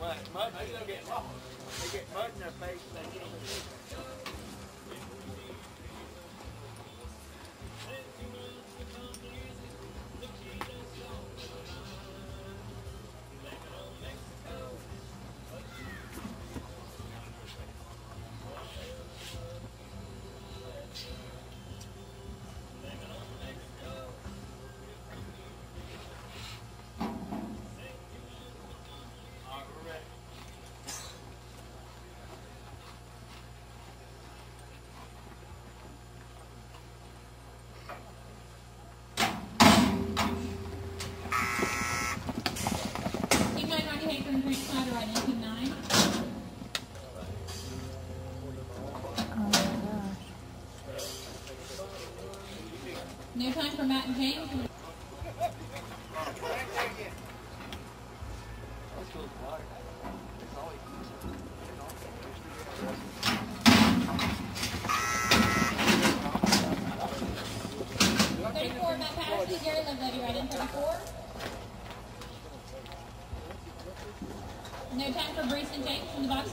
Well, mud, they don't get lost. They get mud in their face they get No time for Matt and James. Thirty-four, Matt Patterson, Gary right in thirty-four. No time for Brees and James from the box.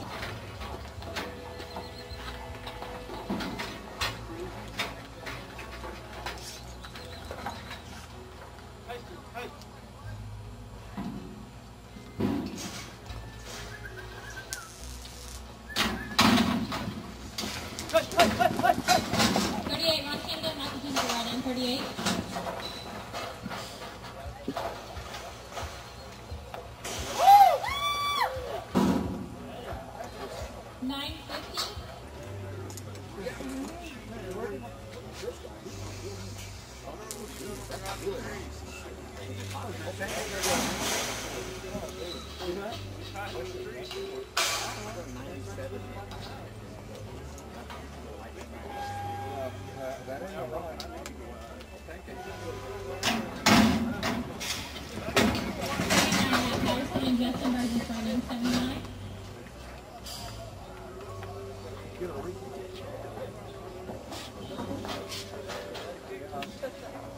Thirty-nine, Matt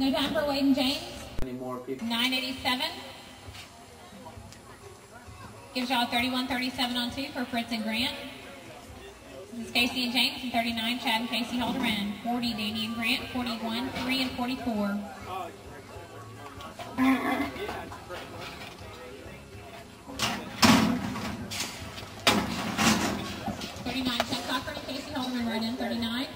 No time for Wade and James. Any more people? Nine eighty-seven. Gives y'all thirty-one thirty-seven on two for Fritz and Grant. This is Casey and James, and thirty-nine, Chad and Casey Halderan. Forty, Danny and Grant. Forty-one, three, and forty-four. Thirty-nine, Chuck Cochran and Casey Halderan right in. Thirty-nine.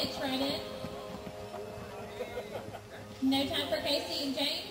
50, Wade and Mitch right in. No time for Casey and James.